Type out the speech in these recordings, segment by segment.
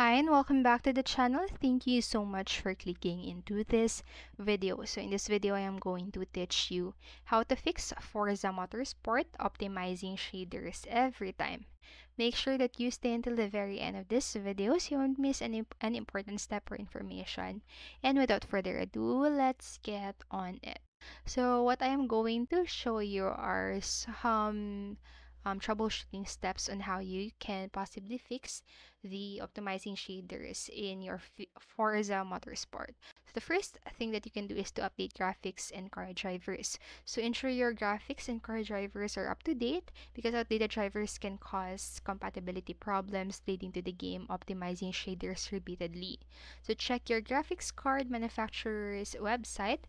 Hi and welcome back to the channel. Thank you so much for clicking into this video. So in this video, I am going to teach you how to fix Forza Motorsport optimizing shaders every time. Make sure that you stay until the very end of this video so you won't miss any, an important step or information. And without further ado, let's get on it. So what I am going to show you are some um, um, troubleshooting steps on how you can possibly fix the optimizing shaders in your Forza Motorsport. So the first thing that you can do is to update graphics and car drivers. So ensure your graphics and car drivers are up to date because outdated drivers can cause compatibility problems leading to the game optimizing shaders repeatedly. So check your graphics card manufacturer's website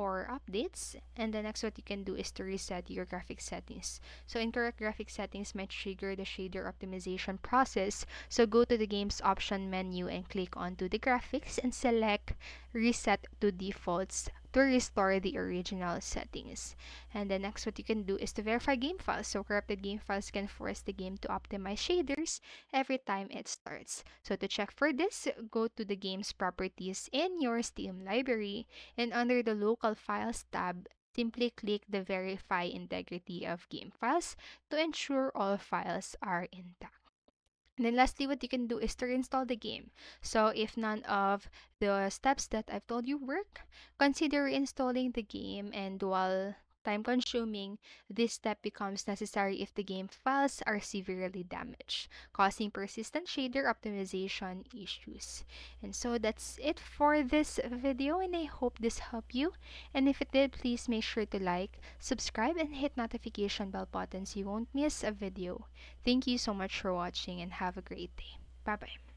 for updates and the next what you can do is to reset your graphic settings. So incorrect graphic settings might trigger the shader optimization process. So go to the games option menu and click onto the graphics and select reset to defaults to restore the original settings. And the next what you can do is to verify game files. So corrupted game files can force the game to optimize shaders every time it starts. So to check for this, go to the game's properties in your Steam library and under the local files tab, simply click the verify integrity of game files to ensure all files are intact. And then lastly, what you can do is to reinstall the game. So if none of the steps that I've told you work, consider reinstalling the game and while time consuming, this step becomes necessary if the game files are severely damaged, causing persistent shader optimization issues. And so that's it for this video and I hope this helped you. And if it did, please make sure to like, subscribe, and hit notification bell button so you won't miss a video. Thank you so much for watching and have a great day. Bye bye.